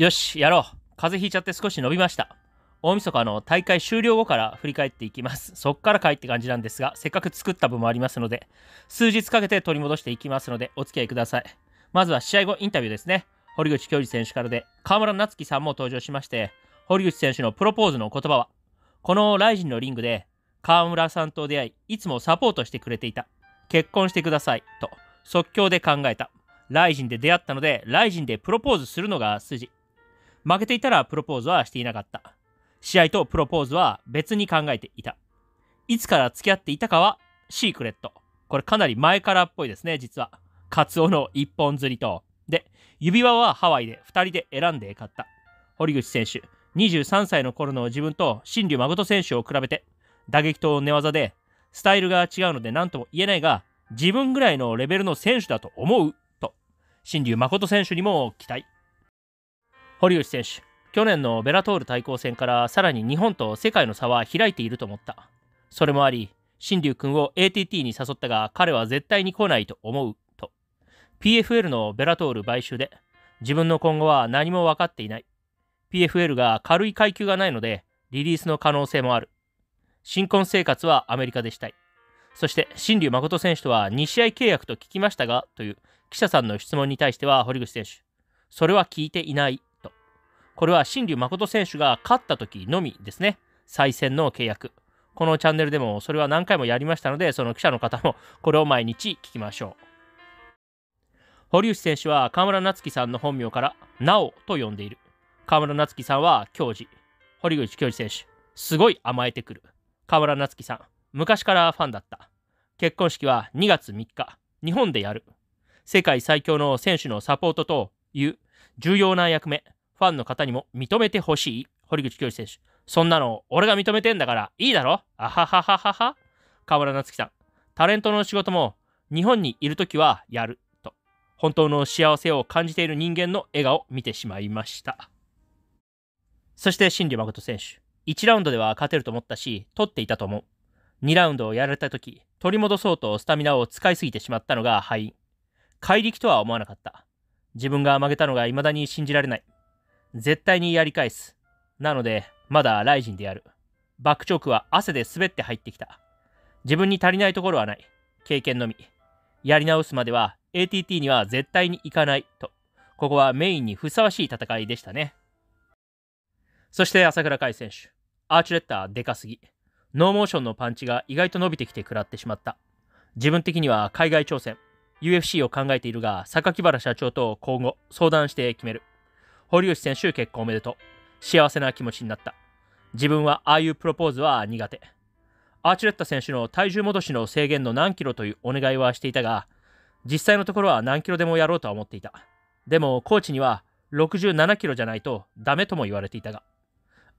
よし、やろう。風邪ひいちゃって少し伸びました。大晦日の大会終了後から振り返っていきます。そっから帰って感じなんですが、せっかく作った分もありますので、数日かけて取り戻していきますので、お付き合いください。まずは試合後インタビューですね。堀口教授選手からで、河村夏樹さんも登場しまして、堀口選手のプロポーズの言葉は、このライジンのリングで、河村さんと出会い、いつもサポートしてくれていた。結婚してください。と、即興で考えた。ライジンで出会ったので、ライジンでプロポーズするのが筋。負けていたらプロポーズはしていなかった。試合とプロポーズは別に考えていた。いつから付き合っていたかはシークレット。これかなり前からっぽいですね、実は。カツオの一本釣りと。で、指輪はハワイで2人で選んで買った。堀口選手、23歳の頃の自分と新竜誠選手を比べて、打撃と寝技でスタイルが違うので何とも言えないが、自分ぐらいのレベルの選手だと思うと、新竜誠選手にも期待。堀口選手、去年のベラトール対抗戦からさらに日本と世界の差は開いていると思った。それもあり、新竜君を ATT に誘ったが彼は絶対に来ないと思うと。PFL のベラトール買収で自分の今後は何も分かっていない。PFL が軽い階級がないのでリリースの可能性もある。新婚生活はアメリカでしたい。そして、新竜誠選手とは2試合契約と聞きましたがという記者さんの質問に対しては堀口選手、それは聞いていないこれは新竜誠選手が勝った時のみですね。再戦の契約。このチャンネルでもそれは何回もやりましたので、その記者の方もこれを毎日聞きましょう。堀内選手は河村夏樹さんの本名から「なお」と呼んでいる。河村夏樹さんは教授。堀口教授選手、すごい甘えてくる。河村夏樹さん、昔からファンだった。結婚式は2月3日、日本でやる。世界最強の選手のサポートという重要な役目、ファンの方にも認めてほしい堀口教授選手。そんなの俺が認めてんだからいいだろ？あははははは。河村夏樹さん。タレントの仕事も日本にいるときはやると。本当の幸せを感じている人間の笑顔を見てしまいました。そして新竜誠選手。1ラウンドでは勝てると思ったし、取っていたと思う。2ラウンドをやられたとき、取り戻そうとスタミナを使いすぎてしまったのが敗因。怪力とは思わなかった。自分が曲げたのが未だに信じられない。絶対にやり返す。なので、まだライジンでやる。バックチョークは汗で滑って入ってきた。自分に足りないところはない。経験のみ。やり直すまでは ATT には絶対に行かないと。ここはメインにふさわしい戦いでしたね。そして朝倉海選手。アーチレッターでかすぎ。ノーモーションのパンチが意外と伸びてきて食らってしまった。自分的には海外挑戦、UFC を考えているが、榊原社長と今後相談して決める。堀内選手結婚おめでとう。幸せな気持ちになった。自分はああいうプロポーズは苦手。アーチュレッタ選手の体重戻しの制限の何キロというお願いはしていたが、実際のところは何キロでもやろうとは思っていた。でも、コーチには67キロじゃないとダメとも言われていたが、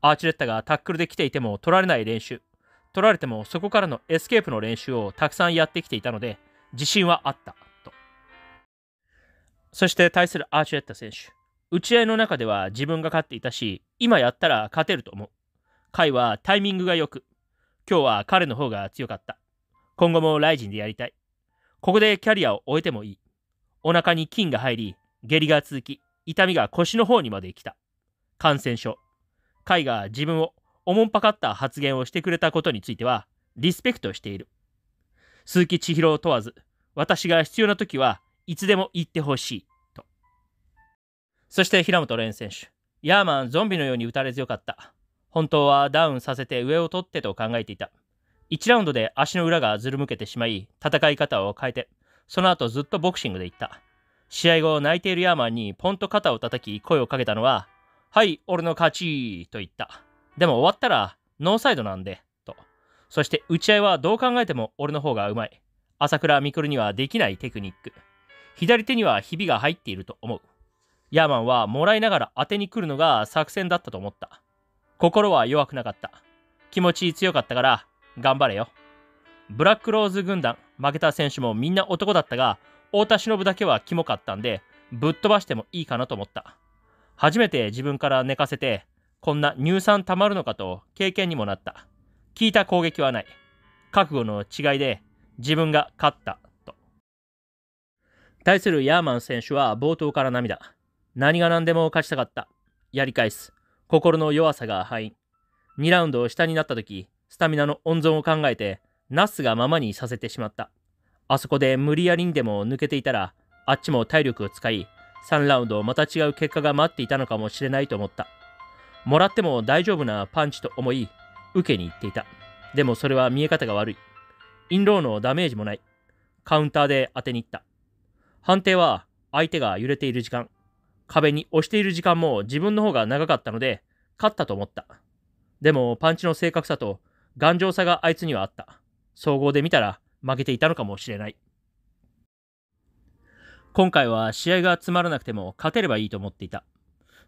アーチュレッタがタックルで来ていても取られない練習、取られてもそこからのエスケープの練習をたくさんやってきていたので、自信はあった、と。そして対するアーチュレッタ選手。打ち合いの中では自分が勝っていたし、今やったら勝てると思う。回はタイミングが良く、今日は彼の方が強かった。今後もライジンでやりたい。ここでキャリアを終えてもいい。お腹に菌が入り、下痢が続き、痛みが腰の方にまで来た。感染症。海が自分をおもんぱかった発言をしてくれたことについては、リスペクトしている。鈴木千尋を問わず、私が必要な時はいつでも言ってほしい。そして平本蓮選手。ヤーマン、ゾンビのように打たれ強かった。本当はダウンさせて上を取ってと考えていた。1ラウンドで足の裏がずるむけてしまい、戦い方を変えて、その後ずっとボクシングで行った。試合後、泣いているヤーマンにポンと肩を叩き声をかけたのは、はい、俺の勝ちと言った。でも終わったら、ノーサイドなんで、と。そして打ち合いはどう考えても俺の方がうまい。朝倉未来にはできないテクニック。左手にはひびが入っていると思う。ヤーマンはもらいながら当てに来るのが作戦だったと思った。心は弱くなかった。気持ち強かったから頑張れよ。ブラックローズ軍団負けた選手もみんな男だったが太田忍だけはキモかったんでぶっ飛ばしてもいいかなと思った。初めて自分から寝かせてこんな乳酸溜まるのかと経験にもなった。聞いた攻撃はない。覚悟の違いで自分が勝ったと。対するヤーマン選手は冒頭から涙。何が何でも勝ちたかった。やり返す。心の弱さが敗因。2ラウンドを下になった時、スタミナの温存を考えて、ナスがままにさせてしまった。あそこで無理やりにでも抜けていたら、あっちも体力を使い、3ラウンドまた違う結果が待っていたのかもしれないと思った。もらっても大丈夫なパンチと思い、受けに行っていた。でもそれは見え方が悪い。インローのダメージもない。カウンターで当てに行った。判定は相手が揺れている時間。壁に押している時間も自分の方が長かったので、勝ったと思った。でもパンチの正確さと頑丈さがあいつにはあった。総合で見たら負けていたのかもしれない。今回は試合がつまらなくても勝てればいいと思っていた。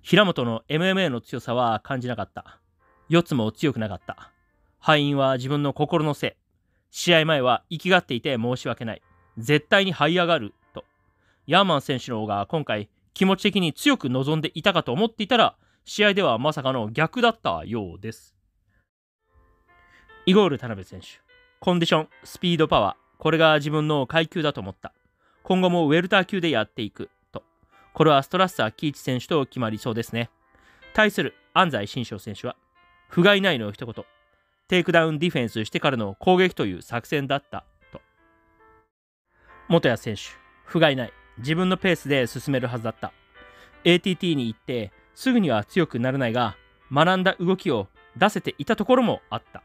平本の MMA の強さは感じなかった。四つも強くなかった。敗因は自分の心のせい。試合前は生きがっていて申し訳ない。絶対に這い上がる。と。ヤーマン選手の方が今回気持ち的に強く望んでいたかと思っていたら、試合ではまさかの逆だったようです。イゴール田辺選手。コンディション、スピードパワー。これが自分の階級だと思った。今後もウェルター級でやっていく。と。これはストラッサー起一選手と決まりそうですね。対する安西新章選手は、不甲斐ないの一言。テイクダウンディフェンスしてからの攻撃という作戦だった。と。元谷選手、不甲斐ない。自分のペースで進めるはずだった。ATT に行って、すぐには強くならないが、学んだ動きを出せていたところもあった。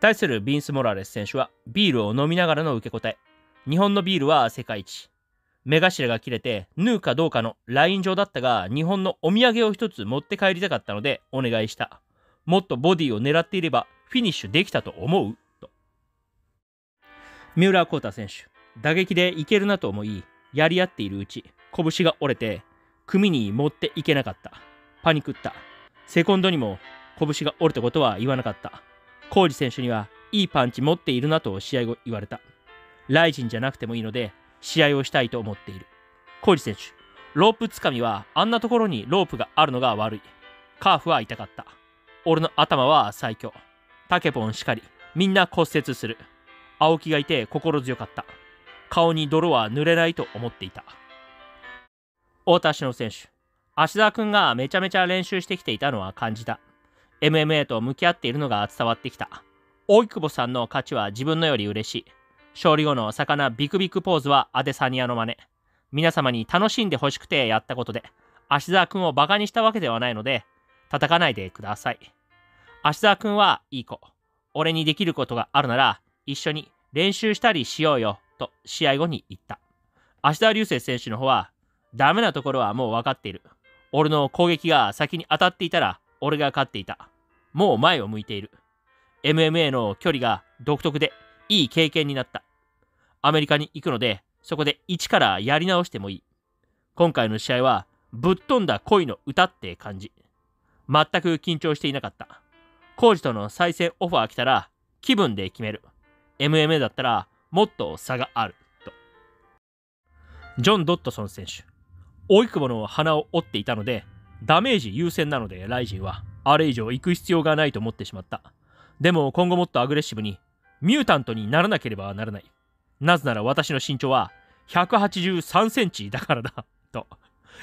対するビンス・モラレス選手はビールを飲みながらの受け答え。日本のビールは世界一。目頭が切れて、縫うかどうかのライン上だったが、日本のお土産を一つ持って帰りたかったのでお願いした。もっとボディを狙っていればフィニッシュできたと思うと。三浦幸太選手、打撃でいけるなと思い、やり合っているうち、拳が折れて、組に持っていけなかった。パニクった。セコンドにも拳が折れたことは言わなかった。コージ選手にはいいパンチ持っているなと試合後言われた。ライジンじゃなくてもいいので、試合をしたいと思っている。コージ選手、ロープつかみはあんなところにロープがあるのが悪い。カーフは痛かった。俺の頭は最強。タケポンしかり、みんな骨折する。青木がいて心強かった。顔に泥は濡れないと思っていた。太田篠選手、芦田君がめちゃめちゃ練習してきていたのは感じた。MMA と向き合っているのが伝わってきた。大久保さんの勝ちは自分のより嬉しい。勝利後の魚ビクビクポーズはアデサニアの真似。皆様に楽しんでほしくてやったことで、芦沢くんをバカにしたわけではないので、叩かないでください。芦沢くんはいい子。俺にできることがあるなら、一緒に練習したりしようよ、と試合後に言った。芦田流星選手の方は、ダメなところはもう分かっている。俺の攻撃が先に当たっていたら、俺が勝っていた。もう前を向いている。MMA の距離が独特でいい経験になった。アメリカに行くので、そこで一からやり直してもいい。今回の試合は、ぶっ飛んだ恋の歌って感じ。全く緊張していなかった。コージとの再戦オファー来たら、気分で決める。MMA だったら、もっと差がある。と。ジョン・ドットソン選手。大久保の鼻を折っていたので、ダメージ優先なので、ライジンは、あれ以上行く必要がないと思ってしまった。でも今後もっとアグレッシブにミュータントにならなければならない。なぜなら私の身長は183センチだからだ。と。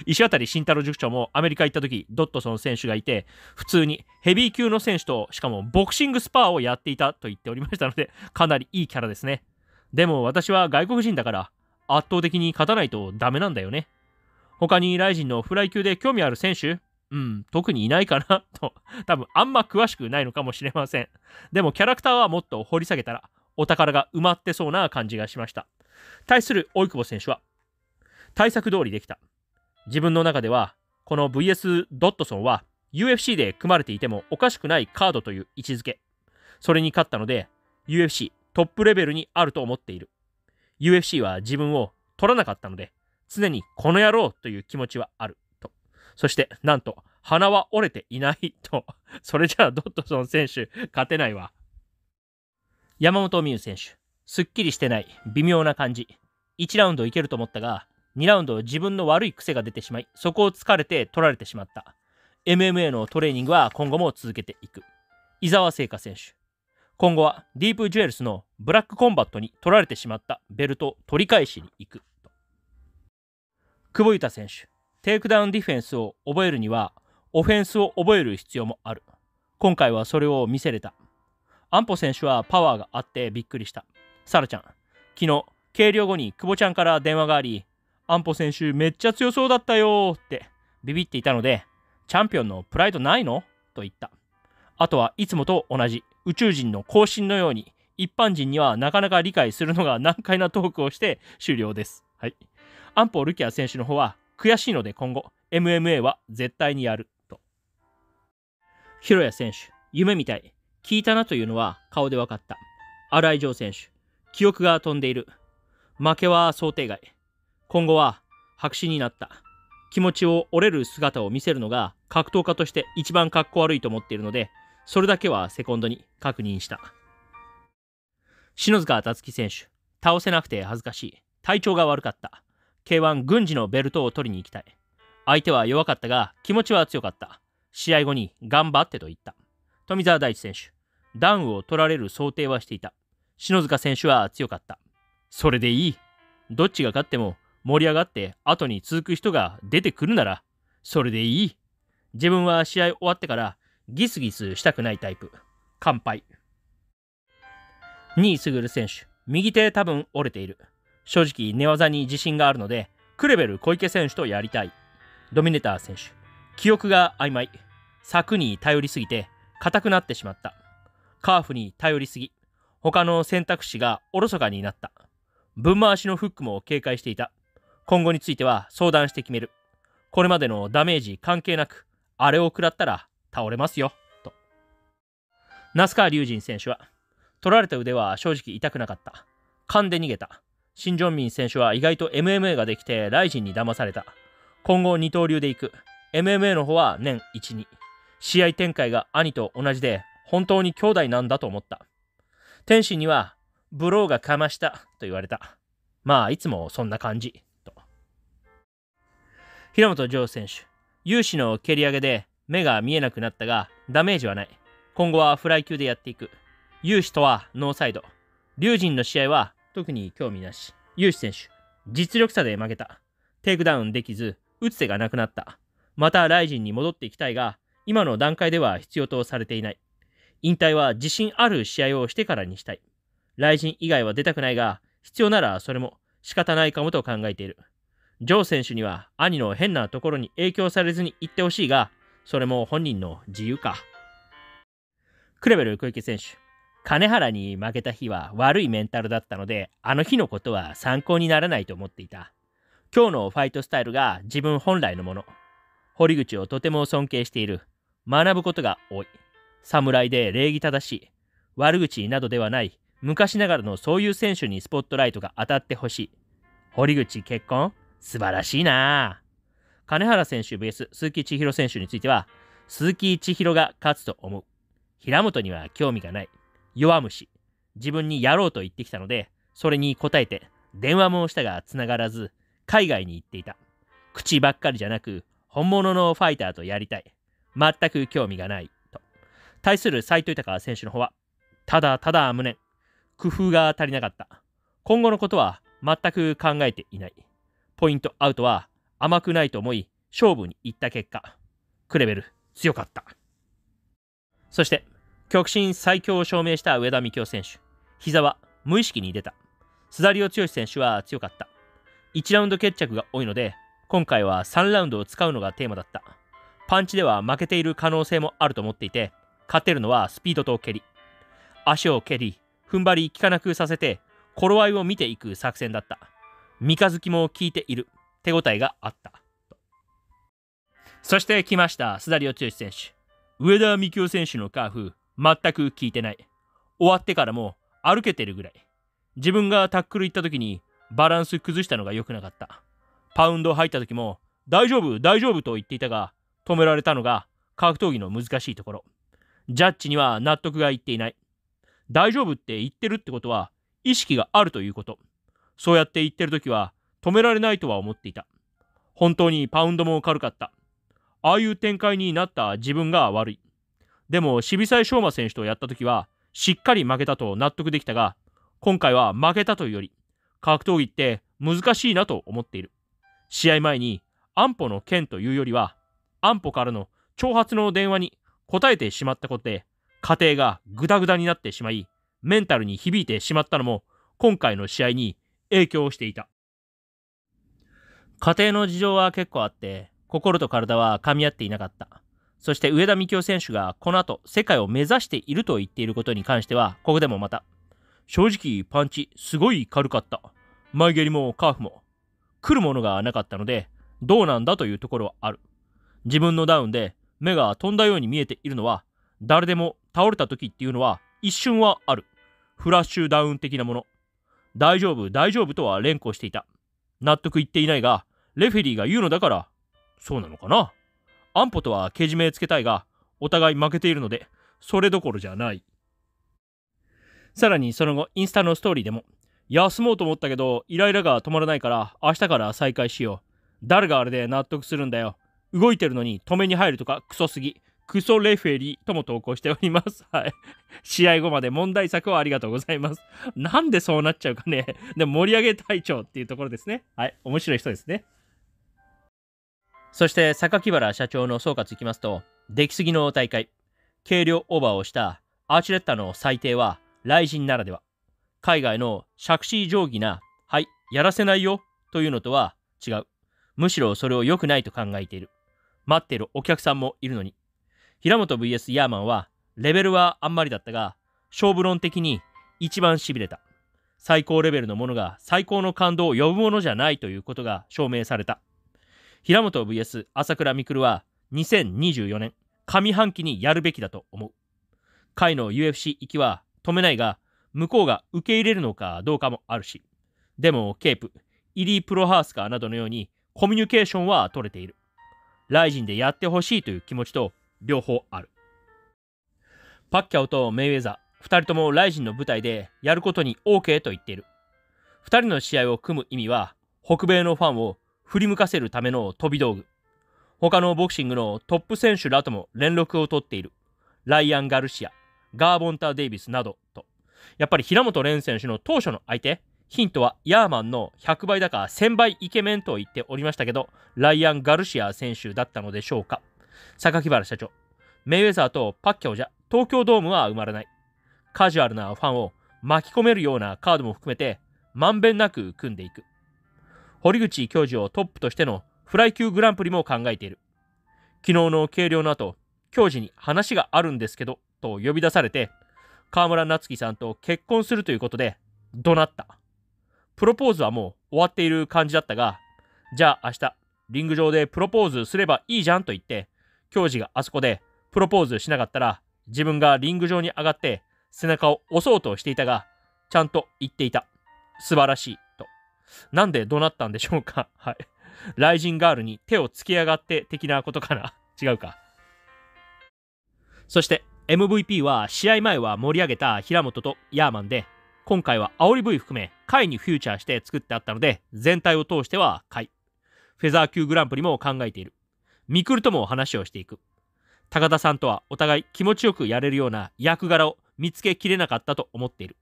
石渡慎太郎塾長もアメリカ行った時、ドットソン選手がいて、普通にヘビー級の選手と、しかもボクシングスパーをやっていたと言っておりましたので、かなりいいキャラですね。でも私は外国人だから、圧倒的に勝たないとダメなんだよね。他にライジンのフライ級で興味ある選手うん、特にいないかな と、多分あんま詳しくないのかもしれません。でもキャラクターはもっと掘り下げたら、お宝が埋まってそうな感じがしました。対する大久保選手は、対策通りできた。自分の中では、この VS ドットソンは UFC で組まれていてもおかしくないカードという位置づけ。それに勝ったので、UFC トップレベルにあると思っている。UFC は自分を取らなかったので、常にこの野郎という気持ちはあると。そして、なんと、鼻は折れていないと。それじゃあ、ドットソン選手、勝てないわ。山本美憂選手、すっきりしてない、微妙な感じ。1ラウンドいけると思ったが、2ラウンド自分の悪い癖が出てしまい、そこを突かれて取られてしまった。MMA のトレーニングは今後も続けていく。伊澤星花選手。今後は DEEP JEWELS の Black Combat に取られてしまったベルト取り返しに行く。久保優太選手。テイクダウンディフェンスを覚えるには、オフェンスを覚える必要もある。今回はそれを見せれた。安保選手はパワーがあってびっくりした。サラちゃん、昨日、計量後に久保ちゃんから電話があり、安保選手めっちゃ強そうだったよってビビっていたので、チャンピオンのプライドないの？と言った。あとはいつもと同じ宇宙人の更新のように一般人にはなかなか理解するのが難解なトークをして終了です。はい。安保ルキア選手の方は悔しいので今後 MMA は絶対にやると。ヒロヤ選手、夢みたい。聞いたなというのは顔で分かった。新井城選手、記憶が飛んでいる。負けは想定外。今後は白紙になった。気持ちを折れる姿を見せるのが格闘家として一番かっこ悪いと思っているので、それだけはセコンドに確認した。篠塚達樹選手、倒せなくて恥ずかしい。体調が悪かった。K1 軍事のベルトを取りに行きたい。相手は弱かったが気持ちは強かった。試合後に頑張ってと言った。富澤大地選手、ダウンを取られる想定はしていた。篠塚選手は強かった。それでいい。どっちが勝っても盛り上がって後に続く人が出てくるなら、それでいい。自分は試合終わってからギスギスしたくないタイプ。乾杯。2位すぐる選手、右手多分折れている。正直寝技に自信があるので、クレベル小池選手とやりたい。ドミネター選手、記憶が曖昧。柵に頼りすぎて硬くなってしまった。カーフに頼りすぎ。他の選択肢がおろそかになった。分回しのフックも警戒していた。今後については相談して決める。これまでのダメージ関係なく、あれを食らったら倒れますよ。と。那須川隆人選手は、取られた腕は正直痛くなかった。勘で逃げた。シン・ジョンミン選手は意外と MMA ができて、ライジンに騙された。今後二刀流で行く。MMA の方は年1、2。試合展開が兄と同じで、本当に兄弟なんだと思った。天心には、ブローがかましたと言われた。まあ、いつもそんな感じ。と平本城選手、有志の蹴り上げで目が見えなくなったが、ダメージはない。今後はフライ級でやっていく。有志とはノーサイド。龍神の試合は特に興味なし。有志選手、実力差で負けた。テイクダウンできず、打つ手がなくなった。また RIZIN に戻っていきたいが、今の段階では必要とされていない。引退は自信ある試合をしてからにしたい。 RIZIN 以外は出たくないが、必要ならそれも仕方ないかもと考えている。ジョー選手には兄の変なところに影響されずに行ってほしいが、それも本人の自由か。クレベル小池選手、金原に負けた日は悪いメンタルだったので、あの日のことは参考にならないと思っていた。今日のファイトスタイルが自分本来のもの。堀口をとても尊敬している。学ぶことが多い。侍で礼儀正しい。悪口などではない。昔ながらのそういう選手にスポットライトが当たってほしい。堀口結婚？素晴らしいな金原選手 VS 鈴木千尋選手については、鈴木千尋が勝つと思う。平本には興味がない。弱虫。自分にやろうと言ってきたので、それに応えて、電話もしたが繋がらず、海外に行っていた。口ばっかりじゃなく、本物のファイターとやりたい。全く興味がない。と。対する斎藤豊選手の方は、ただただ無念。工夫が足りなかった。今後のことは全く考えていない。ポイントアウトは甘くないと思い、勝負に行った結果、クレベル強かった。そして、極真最強を証明した上田美京選手。膝は無意識に出た。須田亮剛選手は強かった。1ラウンド決着が多いので、今回は3ラウンドを使うのがテーマだった。パンチでは負けている可能性もあると思っていて、勝てるのはスピードと蹴り。足を蹴り、踏ん張り効かなくさせて、頃合いを見ていく作戦だった。三日月も効いている手応えがあった。そして来ました、須田亮剛選手。上田美京選手のカーフ、全く効いてない。終わってからも歩けてるぐらい。自分がタックル行った時にバランス崩したのが良くなかった。パウンド入った時も大丈夫、大丈夫と言っていたが、止められたのが格闘技の難しいところ。ジャッジには納得がいっていない。大丈夫って言ってるってことは意識があるということ。そうやって言ってる時は止められないとは思っていた。本当にパウンドも軽かった。ああいう展開になった自分が悪い。でも、渋沢翔馬選手とやった時は、しっかり負けたと納得できたが、今回は負けたというより、格闘技って難しいなと思っている。試合前に、安保の件というよりは、安保からの挑発の電話に答えてしまったことで、家庭がグダグダになってしまい、メンタルに響いてしまったのも、今回の試合に影響していた。家庭の事情は結構あって、心と体は噛み合っていなかった。そして上田幹夫選手がこの後世界を目指していると言っていることに関しては、ここでもまた、正直パンチすごい軽かった。前蹴りもカーフも。来るものがなかったので、どうなんだというところはある。自分のダウンで目が飛んだように見えているのは、誰でも倒れた時っていうのは一瞬はある。フラッシュダウン的なもの。大丈夫、大丈夫とは連呼していた。納得いっていないが、レフェリーが言うのだから、そうなのかな？安保とはけじめつけたいが、お互い負けているので、それどころじゃない。さらにその後、インスタのストーリーでも、休もうと思ったけど、イライラが止まらないから、明日から再開しよう。誰があれで納得するんだよ。動いてるのに止めに入るとかクソすぎ。クソレフェリーとも投稿しております。はい。試合後まで問題作をありがとうございます。なんでそうなっちゃうかね。でも盛り上げ隊長っていうところですね。はい。面白い人ですね。そして榊原社長の総括いきますと、出来すぎの大会、軽量オーバーをしたアーチレッタの裁定は雷神ならでは、海外の杓子定規な、はい、やらせないよというのとは違う。むしろそれを良くないと考えている。待っているお客さんもいるのに。平本 VS ヤーマンは、レベルはあんまりだったが、勝負論的に一番痺れた。最高レベルのものが最高の感動を呼ぶものじゃないということが証明された。平本 VS 朝倉未来は2024年上半期にやるべきだと思う。海の UFC 行きは止めないが、向こうが受け入れるのかどうかもあるし。でも、ケイプ、イリー・プロハースカなどのようにコミュニケーションは取れている。 RIZIN でやってほしいという気持ちと両方ある。パッキャオとメイウェザー、2人とも RIZIN の舞台でやることに OK と言っている。2人の試合を組む意味は、北米のファンを振り向かせるための飛び道具。他のボクシングのトップ選手らとも連絡を取っている。ライアン・ガルシア、ガーボンター・デイビスなどと。やっぱり平本蓮選手の当初の相手、ヒントはヤーマンの100倍だか1000倍イケメンと言っておりましたけど、ライアン・ガルシア選手だったのでしょうか。榊原社長、メイウェザーとパッキャオじゃ東京ドームは生まれない。カジュアルなファンを巻き込めるようなカードも含めて、まんべんなく組んでいく。堀口教授をトップとしてのフライ級グランプリも考えている。昨日の計量の後、教授に話があるんですけど、と呼び出されて、河村夏樹さんと結婚するということで、怒鳴った。プロポーズはもう終わっている感じだったが、じゃあ明日、リング上でプロポーズすればいいじゃんと言って、教授があそこでプロポーズしなかったら、自分がリング上に上がって背中を押そうとしていたが、ちゃんと言っていた。素晴らしい。なんで怒鳴ったんでしょうか？はい。ライジンガールに手をつけやがって的なことかな？違うか。そして MVP は試合前は盛り上げた平本とヤーマンで、今回は煽り V 含め回にフューチャーして作ってあったので、全体を通しては回。フェザー級グランプリも考えている。ミクルとも話をしていく。高田さんとはお互い気持ちよくやれるような役柄を見つけきれなかったと思っている。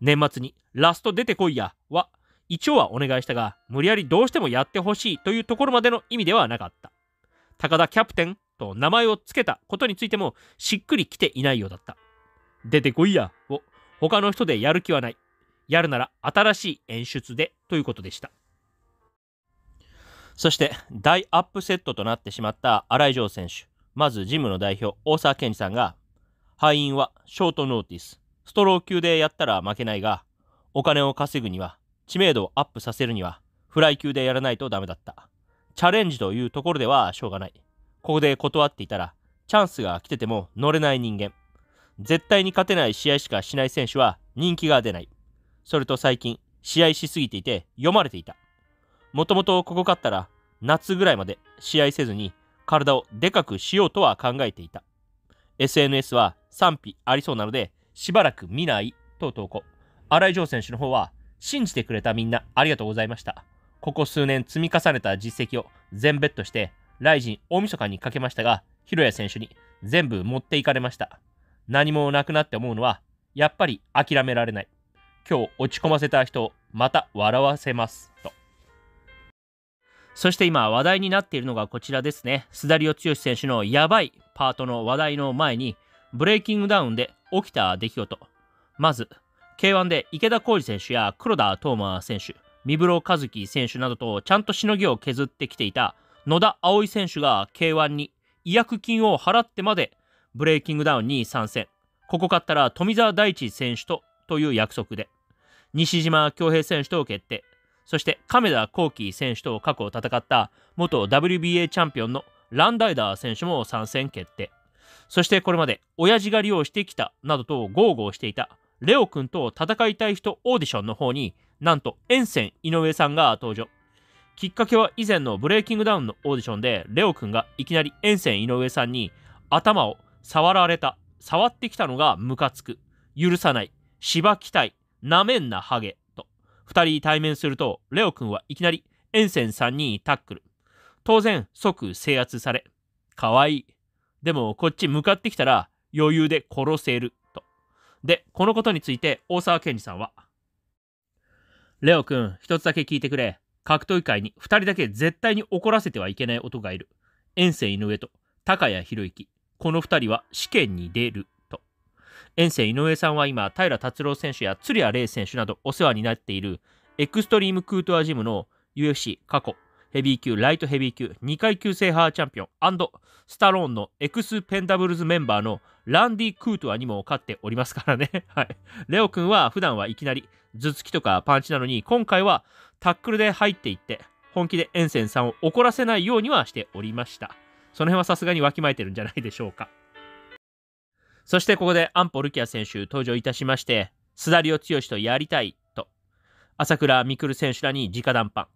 年末にラスト出てこいやは一応はお願いしたが、無理やりどうしてもやってほしいというところまでの意味ではなかった。高田キャプテンと名前を付けたことについてもしっくりきていないようだった。出てこいやを他の人でやる気はない。やるなら新しい演出でということでした。そして大アップセットとなってしまった新井城選手。まずジムの代表大沢健二さんが敗因はショートノーティス。ストロー級でやったら負けないがお金を稼ぐには知名度をアップさせるには、フライ級でやらないとダメだった。チャレンジというところではしょうがない。ここで断っていたら、チャンスが来てても乗れない人間。絶対に勝てない試合しかしない選手は人気が出ない。それと最近、試合しすぎていて読まれていた。もともとここ勝ったら、夏ぐらいまで試合せずに体をでかくしようとは考えていた。SNS は賛否ありそうなので、しばらく見ないと投稿。新井城選手の方は、信じてくれたみんなありがとうございました。ここ数年積み重ねた実績を全ベットして、ライジン大晦日にかけましたが、ヒロヤ選手に全部持っていかれました。何もなくなって思うのは、やっぱり諦められない。今日落ち込ませた人をまた笑わせます。と。そして今話題になっているのがこちらですね。須田剛選手のやばいパートの話題の前に、ブレイキングダウンで起きた出来事。まず、K1 で池田浩二選手や黒田斗真選手、三室和樹選手などとちゃんとしのぎを削ってきていた野田葵選手が K1 に違約金を払ってまでブレイキングダウンに参戦。ここ勝ったら富澤大地選手とという約束で、西島恭平選手と決定。そして亀田光輝選手と過去戦った元 WBA チャンピオンのランダイダー選手も参戦決定。そしてこれまで親父狩りをしてきたなどと豪語していたレオ君と戦いたい人オーディションの方になんとエンセン井上さんが登場。きっかけは以前のブレイキングダウンのオーディションでレオ君がいきなりエンセン井上さんに頭を触られた。触ってきたのがムカつく。許さない。しばきたい。なめんなハゲ。と。二人対面するとレオ君はいきなりエンセンさんにタックル。当然即制圧され。かわいい。でもこっち向かってきたら余裕で殺せる。で、このことについて大沢健二さんは。レオ君、一つだけ聞いてくれ。格闘技界に2人だけ絶対に怒らせてはいけない男がいる。エンセン井上と高谷博之。この2人は試験に出る。と。エンセン井上さんは今、平良達郎選手や鶴屋怜選手などお世話になっているエクストリームクートゥアジムの UFC 過去ヘビー級、ライトヘビー級、2階級制覇チャンピオンスタローンのエクスペンダブルズメンバーのランディ・クートゥアにも勝っておりますからね。はい。レオ君は普段はいきなり頭突きとかパンチなのに、今回はタックルで入っていって、本気でエンセンさんを怒らせないようにはしておりました。その辺はさすがにわきまえてるんじゃないでしょうか。そしてここでアンポ・ルキア選手登場いたしまして、スダリオ剛とやりたいと、朝倉未来選手らに直談判。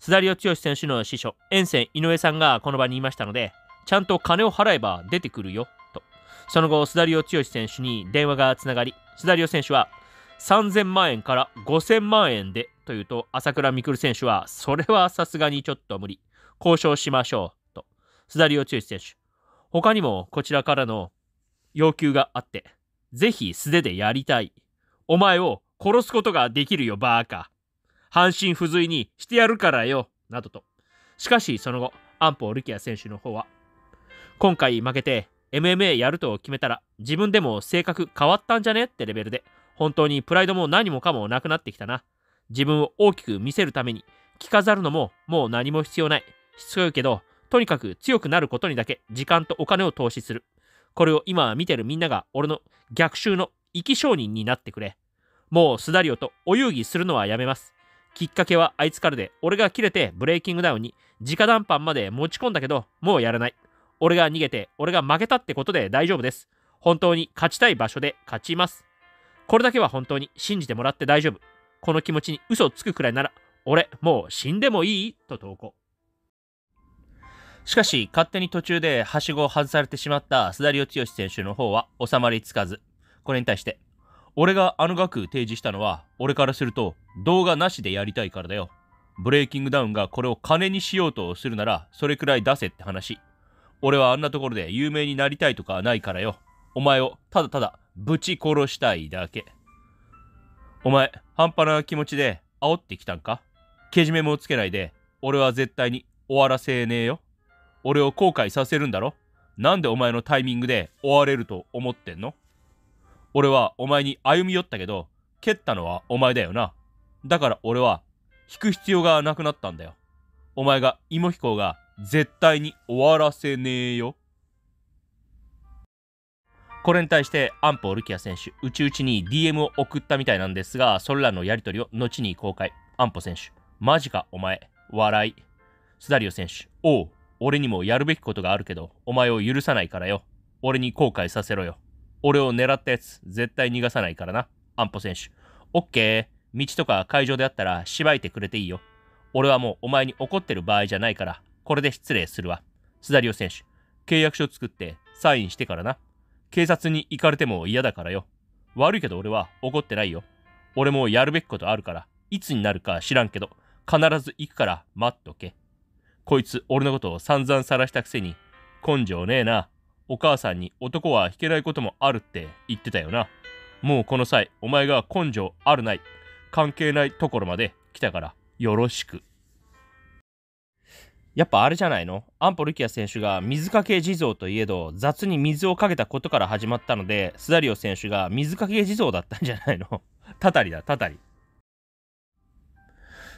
須田剛選手の師匠、沿線井上さんがこの場にいましたので、ちゃんと金を払えば出てくるよ、と。その後、須田剛選手に電話がつながり、須田剛選手は3000万円から5000万円でというと、朝倉未来選手は、それはさすがにちょっと無理。交渉しましょう、と。須田剛選手。他にもこちらからの要求があって、ぜひ素手でやりたい。お前を殺すことができるよ、バーカ。半身不随にしてやるからよ、などと。しかし、その後、安保ルキア選手の方は、今回負けて MMA やると決めたら、自分でも性格変わったんじゃねってレベルで、本当にプライドも何もかもなくなってきたな。自分を大きく見せるために、着飾るのももう何も必要ない。必要いけど、とにかく強くなることにだけ時間とお金を投資する。これを今見てるみんなが俺の逆襲の生き証人になってくれ。もうスダリオとお遊戯するのはやめます。きっかけはあいつからで、俺が切れてブレイキングダウンに直談判まで持ち込んだけど、もうやらない。俺が逃げて、俺が負けたってことで大丈夫です。本当に勝ちたい場所で勝ちます。これだけは本当に信じてもらって大丈夫。この気持ちに嘘をつくくらいなら、俺、もう死んでもいい？と投稿。しかし、勝手に途中ではしごを外されてしまった須田剛選手の方は収まりつかず、これに対して、俺があの額提示したのは、俺からすると動画なしでやりたいからだよ。ブレイキングダウンがこれを金にしようとするなら、それくらい出せって話。俺はあんなところで有名になりたいとかないからよ。お前をただただぶち殺したいだけ。お前、半端な気持ちで煽ってきたんか？けじめもつけないで、俺は絶対に終わらせねえよ。俺を後悔させるんだろ？なんでお前のタイミングで終われると思ってんの？俺はお前に歩み寄ったけど、蹴ったのはお前だよな。だから俺は、引く必要がなくなったんだよ。お前が芋飛行が絶対に終わらせねえよ。これに対して安保ルキア選手、内々に DM を送ったみたいなんですが、それらのやり取りを後に公開。安保選手、マジかお前、笑い。スダリオ選手、おう、俺にもやるべきことがあるけど、お前を許さないからよ。俺に後悔させろよ。俺を狙ったやつ、絶対逃がさないからな。安保選手。オッケー。道とか会場であったら、しばいてくれていいよ。俺はもうお前に怒ってる場合じゃないから、これで失礼するわ。須田亮選手。契約書作ってサインしてからな。警察に行かれても嫌だからよ。悪いけど俺は怒ってないよ。俺もやるべきことあるから、いつになるか知らんけど、必ず行くから待っとけ。こいつ俺のことを散々晒したくせに、根性ねえな。お母さんに男は弾けないこともあるって言ってたよな。もうこの際、お前が根性あるない、関係ないところまで来たから、よろしく。やっぱあれじゃないの？安保力也選手が水かけ地蔵といえど雑に水をかけたことから始まったのでスダリオ選手が水かけ地蔵だったんじゃないの？たたりだたたり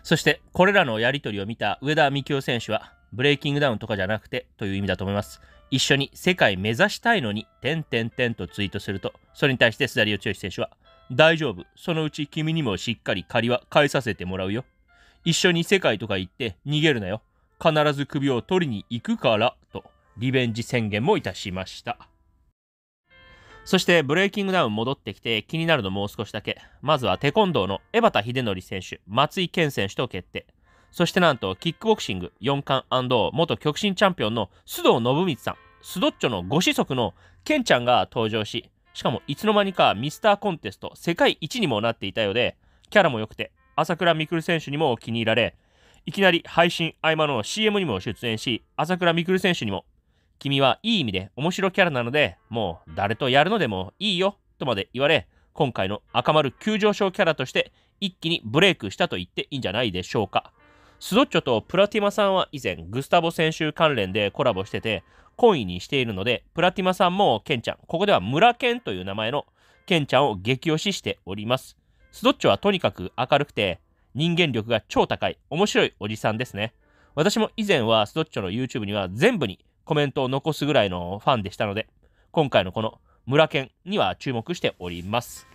そしてこれらのやり取りを見た上田幹夫選手はブレイキングダウンとかじゃなくてという意味だと思います。一緒に世界目指したいのに点々点とツイートするとそれに対してスダリオ剛選手は大丈夫。そのうち君にもしっかり借りは返させてもらうよ。一緒に世界とか行って逃げるなよ。必ず首を取りに行くからとリベンジ宣言もいたしました。そしてブレイキングダウン戻ってきて気になるのもう少しだけ。まずはテコンドーの江端秀則選手松井健選手と決定。そしてなんとキックボクシング4冠元極真チャンピオンの須藤信光さんスドッチョのご子息のケンちゃんが登場ししかもいつの間にかミスターコンテスト世界一にもなっていたようでキャラも良くて朝倉未来選手にも気に入られいきなり配信合間の CM にも出演し、朝倉未来選手にも、君はいい意味で面白キャラなので、もう誰とやるのでもいいよ、とまで言われ、今回の赤丸急上昇キャラとして一気にブレイクしたと言っていいんじゃないでしょうか。スドッチョとプラティマさんは以前グスタボ選手関連でコラボしてて、懇意にしているので、プラティマさんもケンちゃん、ここでは村ケンという名前のケンちゃんを激推ししております。スドッチョはとにかく明るくて、人間力が超高い、面白いおじさんですね。私も以前はストッチョの YouTube には全部にコメントを残すぐらいのファンでしたので、今回のこの村犬には注目しております。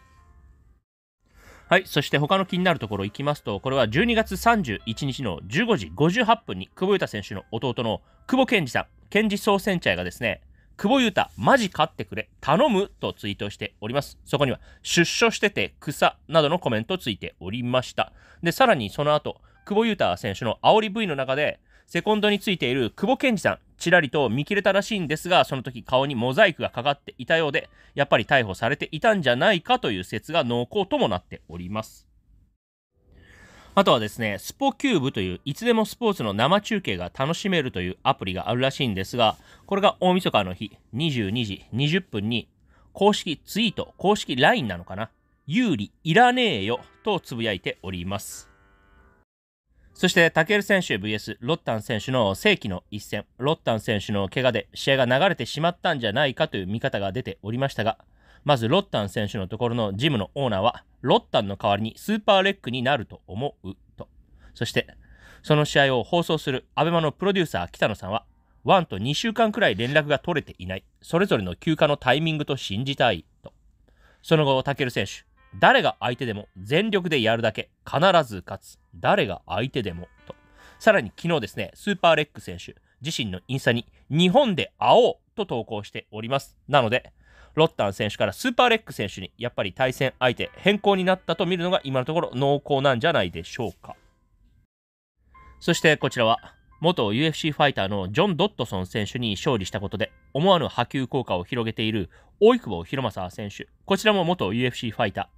はい、そして他の気になるところいきますと、これは12月31日の15時58分に久保優太選手の弟の久保健二さん、健二総選茶がですね、久保優太、マジ勝ってくれ、頼むとツイートしております。そこには、出所してて草などのコメントついておりました。で、さらにその後、久保優太選手の煽り V の中で、セコンドについている久保健二さん、ちらりと見切れたらしいんですが、その時顔にモザイクがかかっていたようで、やっぱり逮捕されていたんじゃないかという説が濃厚ともなっております。あとはですね、スポキューブといういつでもスポーツの生中継が楽しめるというアプリがあるらしいんですが、これが大晦日の日22時20分に公式ツイート、公式 LINE なのかな？有利いらねえよとつぶやいております。そして、タケル選手 VS ロッタン選手の世紀の一戦、ロッタン選手の怪我で試合が流れてしまったんじゃないかという見方が出ておりましたが、まずロッタン選手のところのジムのオーナーは、ロッタンの代わりにスーパーレックになると思うと。そして、その試合を放送するアベマのプロデューサー北野さんは、ワンと2週間くらい連絡が取れていない。それぞれの休暇のタイミングと信じたい。と。その後、タケル選手、誰が相手でも全力でやるだけ、必ず勝つ。誰が相手でも。と。さらに昨日ですね、スーパーレック選手、自身のインスタに、日本で会おうと投稿しております。なので、ロッタン選手からスーパーレック選手にやっぱり対戦相手変更になったと見るのが今のところ濃厚なんじゃないでしょうか。そしてこちらは元 UFC ファイターのジョン・ドットソン選手に勝利したことで思わぬ波及効果を広げている大久保博正選手。こちらも元 UFC ファイタ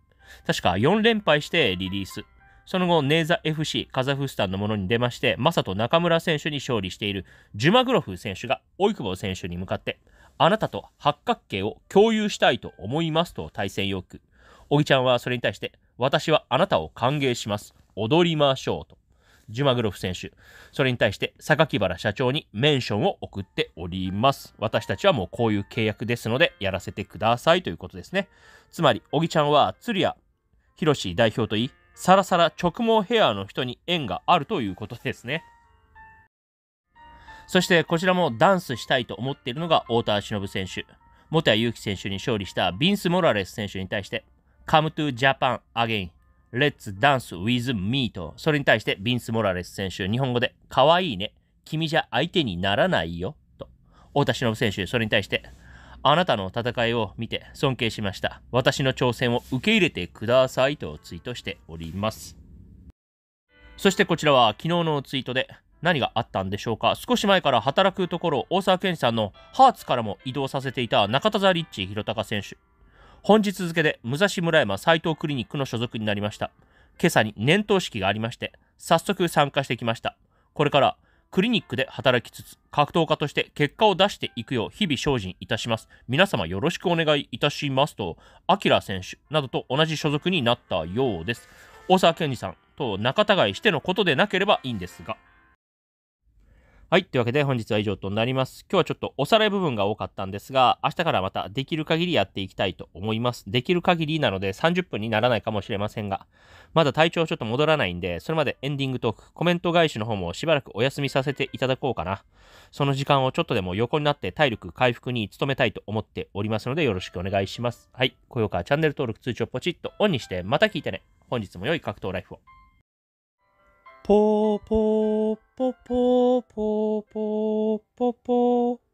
ー。確か4連敗してリリース。その後、ネーザ FC カザフスタンのものに出まして、マサト中村選手に勝利しているジュマグロフ選手が大久保選手に向かって、あなたと八角形を共有したいと思いますと対戦要求。おぎちゃんはそれに対して、私はあなたを歓迎します。踊りましょうと。ジュマグロフ選手。それに対して、榊原社長にメンションを送っております。私たちはもうこういう契約ですので、やらせてくださいということですね。つまり、おぎちゃんは、鶴谷博代表といい、サラサラ直毛ヘアの人に縁があるということですね。そしてこちらもダンスしたいと思っているのが太田忍選手。元谷祐希選手に勝利したビンス・モラレス選手に対して Come to Japan again Let's dance with me とそれに対してビンス・モラレス選手日本語で可愛いね君じゃ相手にならないよと太田忍選手それに対してあなたの戦いを見て尊敬しました。私の挑戦を受け入れてくださいとツイートしております。そしてこちらは昨日のツイートで何があったんでしょうか？少し前から働くところ大沢健二さんのハーツからも移動させていた中田ザリッチ弘隆選手。本日付で武蔵村山斎藤クリニックの所属になりました。今朝に年頭式がありまして早速参加してきました。これからクリニックで働きつつ格闘家として結果を出していくよう日々精進いたします。皆様よろしくお願いいたしますとアキラ選手などと同じ所属になったようです。大沢健二さんと仲違いしてのことでなければいいんですが。はい。というわけで本日は以上となります。今日はちょっとおさらい部分が多かったんですが、明日からまたできる限りやっていきたいと思います。できる限りなので30分にならないかもしれませんが、まだ体調ちょっと戻らないんで、それまでエンディングトーク、コメント返しの方もしばらくお休みさせていただこうかな。その時間をちょっとでも横になって体力回復に努めたいと思っておりますのでよろしくお願いします。はい。高評価、チャンネル登録、通知をポチッとオンにしてまた聞いてね。本日も良い格闘ライフを。ポーポーポポーポーポーポーポー